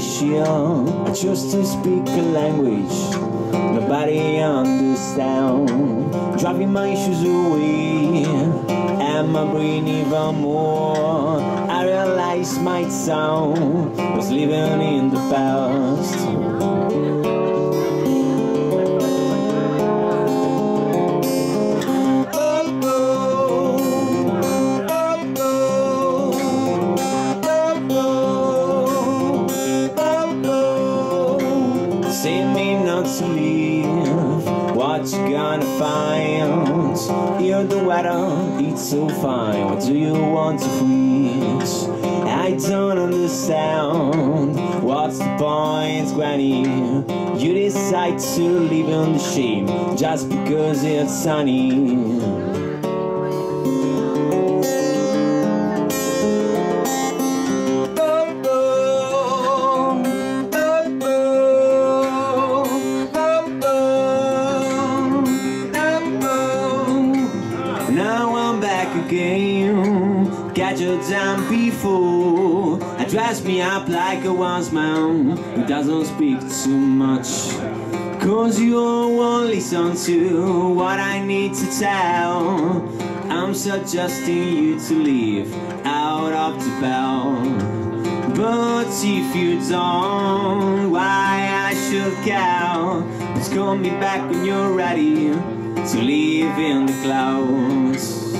shield. I chose to speak a language nobody understands. Driving my issues away, and my brain even more. I realized my town was living in the past. Hear the weather, it's so fine. What do you want to freeze? I don't understand. What's the point, Granny? You decide to live in the shame just because it's sunny. Your time before. I dress me up like a wise man who doesn't speak too much. Cause you won't listen to what I need to tell. I'm suggesting you to leave out of the bell. But if you don't, why I should care? Just call me back when you're ready to live in the clouds.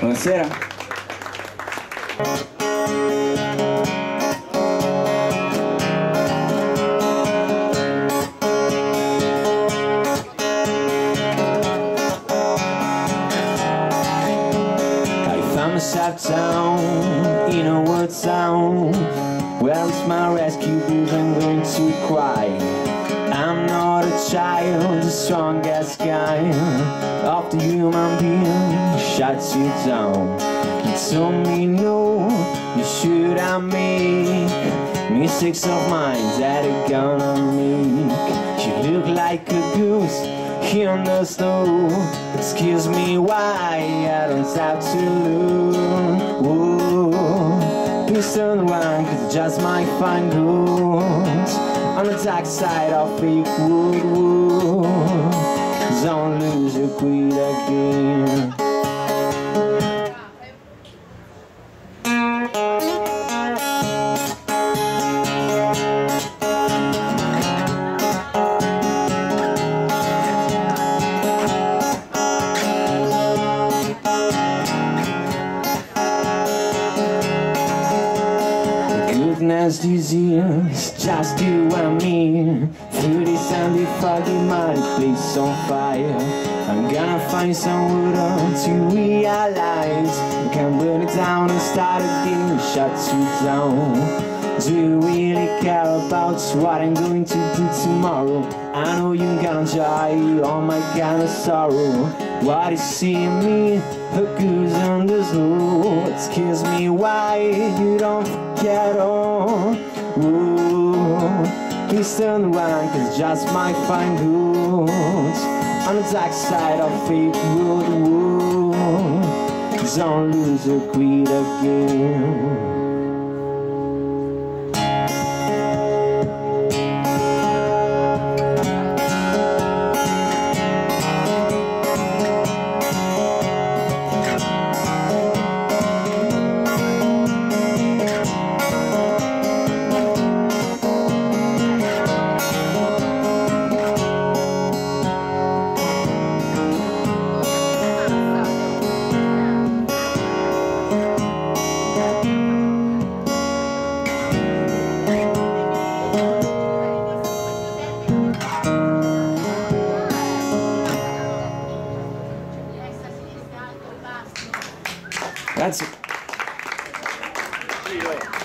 Buonasera. I found myself down in a wood town Where is my rescue boots? I'm going to cry I'm not child, the strongest guy Of the human being shuts you down. You told me no, you should I make Mistakes of mine that are gonna make You look like a goose in the snow. Excuse me why I don't have to look? Whoa. Please turn cause just my find good On the dark side of fake wood, wood Don't lose your queen again Goodness disease, just you and me. Through this sandy foggy mud place on fire. I'm gonna find some wood to realize. You can burn it down and start again. Shut you down. Do you really care about what I'm going to do tomorrow? I know you're gonna die. All my kind of sorrow What is see me, a goose on the snow Excuse me why you don't forget all Ooh, Please turn around cause just might find good On the dark side of fate wood. Don't lose your greed again 是一对